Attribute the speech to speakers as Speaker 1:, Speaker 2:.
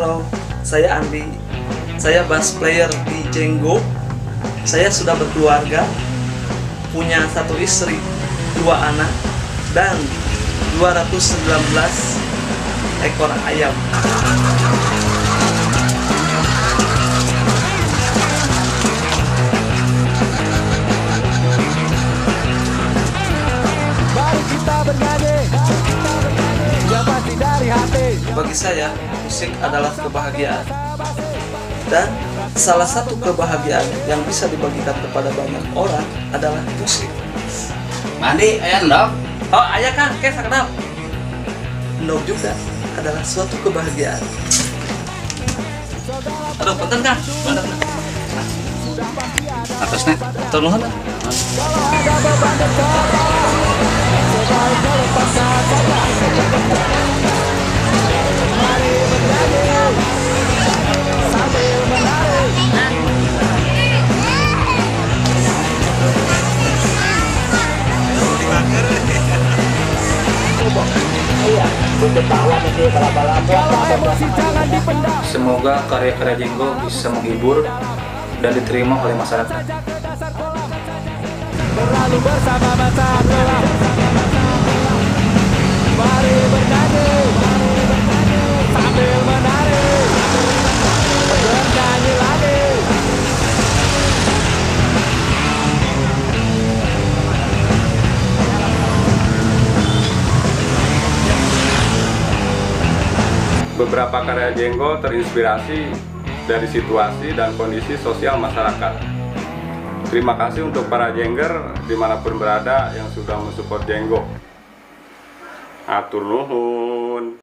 Speaker 1: Halo, saya Andi. Saya bass player di Jenggo. Saya sudah berkeluarga, punya satu istri, dua anak, dan 219 ekor ayam. Bagi saya, musik adalah kebahagiaan. Dan salah satu kebahagiaan yang bisa dibagikan kepada banyak orang adalah musik.
Speaker 2: Mandi, ayan dok.
Speaker 1: Oh, ayah kan, kayak kenal. No juga adalah suatu kebahagiaan. Aduh, punten kan? Punten.
Speaker 2: Atasnya.
Speaker 1: Kan?
Speaker 3: Emosi jangan
Speaker 4: Semoga karya-karya Jenggo bisa menghibur dan diterima oleh masyarakat.
Speaker 3: Berlalu bersama masa gelap
Speaker 5: Beberapa karya Jenggo terinspirasi dari situasi dan kondisi sosial masyarakat. Terima kasih untuk para Jengger di mana pun berada yang sudah mensupport Jenggo. Atur nuhun.